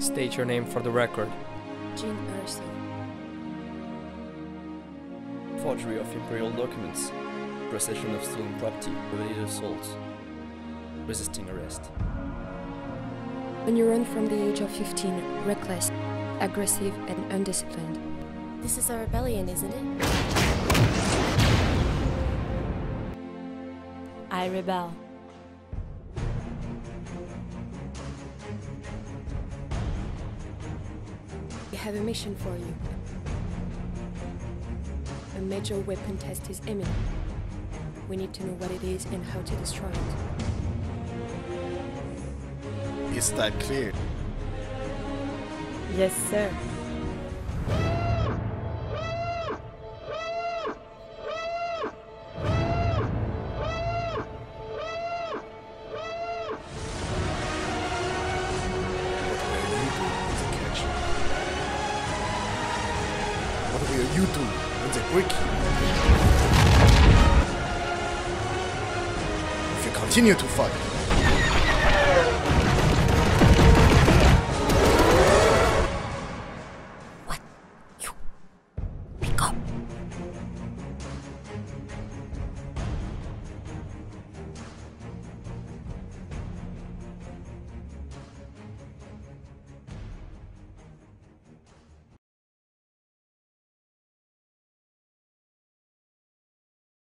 State your name for the record. Jyn Erso. Forgery of imperial documents. Possession of stolen property. Related assault. Resisting arrest. When you run from the age of 15, reckless, aggressive, and undisciplined. This is a rebellion, isn't it? I rebel. Have a mission for you. A major weapon test is imminent. We need to know what it is and how to destroy it. Is that clear? Yes, sir. When they break you? If you continue to fight,